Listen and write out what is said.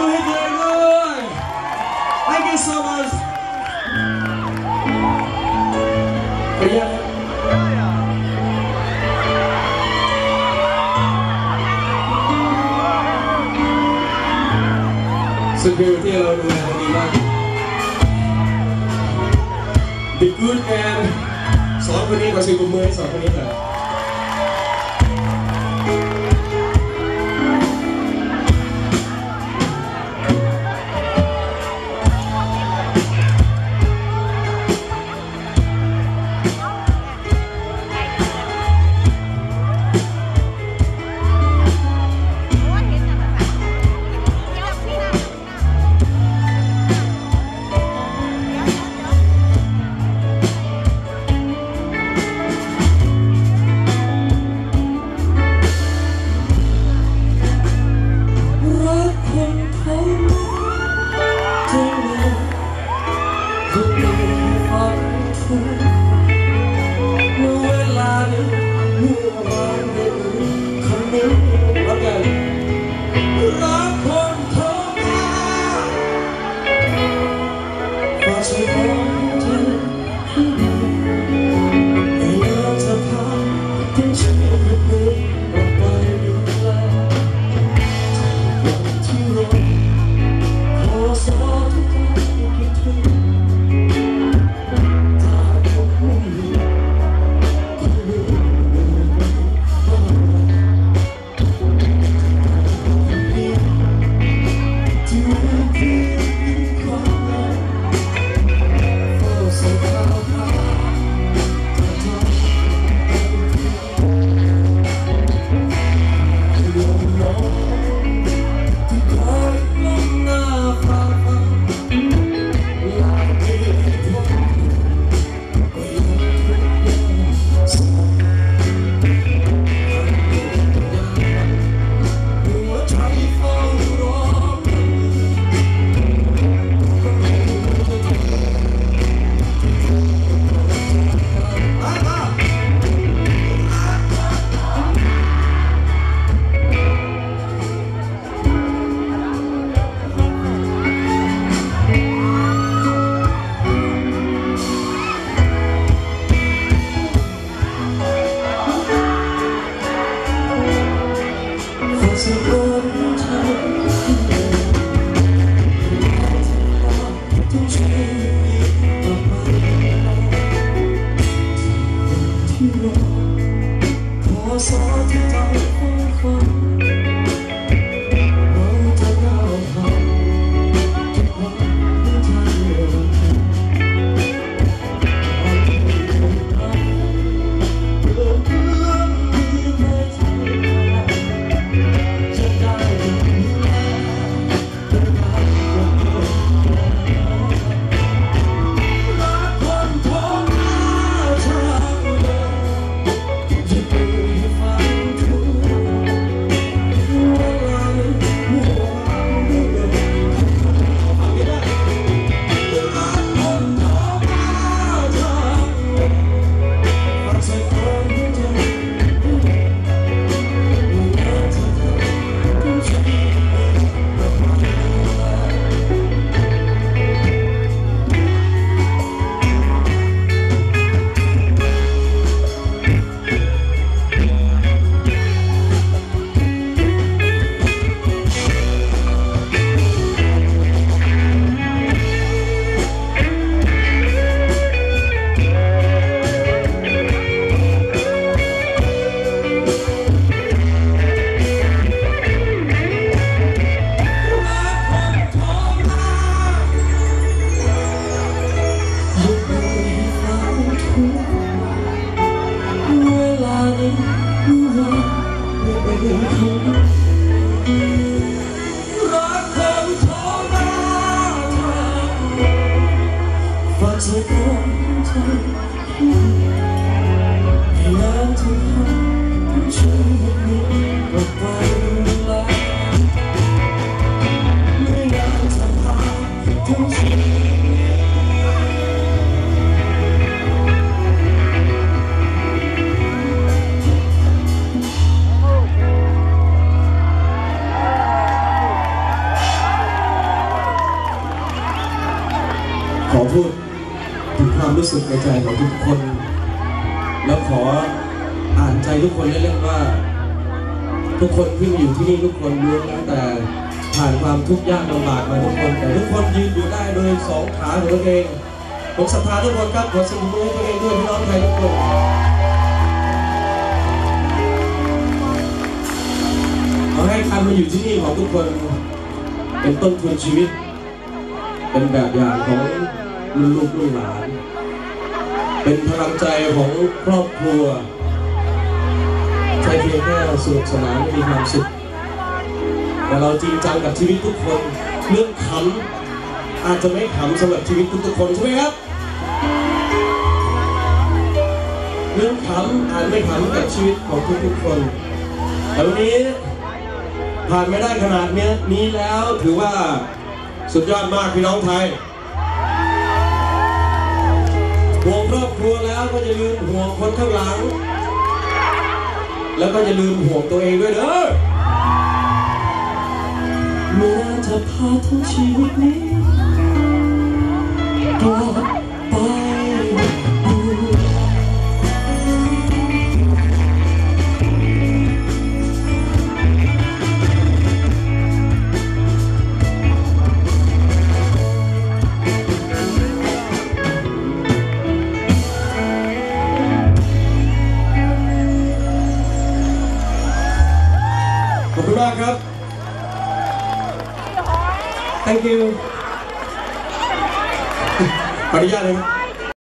มือให้ตัวเองด้วย Thank you so much ขออนุญาตครับสุดพิวที่เราดูแลดีมาก The good man สอนคนนี้ขอเสียงปรบมือให้สอนคนนี้หน่อ God's สึกในใจของทุกคน แล้วขออ่านใจทุกคนเล่นๆว่า ทุกคนที่มาอยู่ที่นี่ทุกคนล้วนแล้วแต่ผ่านความทุกข์ยากลำบากมาทุกคนแต่ทุกคนยืนอยู่ได้โดยสองขาของตัวเองผมศรัทธาทุกคนครับขอสิ่งมือให้ตัวเองด้วยพี่น้องไทยทุกคนขอให้การมาอยู่ที่นี่ของทุกคนเป็นต้นทุนชีวิต เป็นแบบอย่างของรุ่นลูกหลาน เป็นพลังใจของครอบครัว ใช่เพียงแค่สนุกสนานมีความสุขแต่เราจริงจังกับชีวิตทุกคน เรื่องขำอาจจะไม่ขำสำหรับชีวิตทุกๆคนใช่ไหมครับ เรื่องขำอาจไม่ขำกับชีวิตของทุกๆคนแต่วันนี้ผ่านไม่ได้ขนาดนี้นี้แล้วถือว่าสุดยอดมากพี่น้องไทย ห่วงครอบครัวแล้วก็จะลืมห่วงคนข้างหลัง แล้วก็จะลืมห่วงตัวเองด้วยเด้อเมื่อจะพาทั้งชีวิตนี้กลับไ back up. Thank you. Obrigado.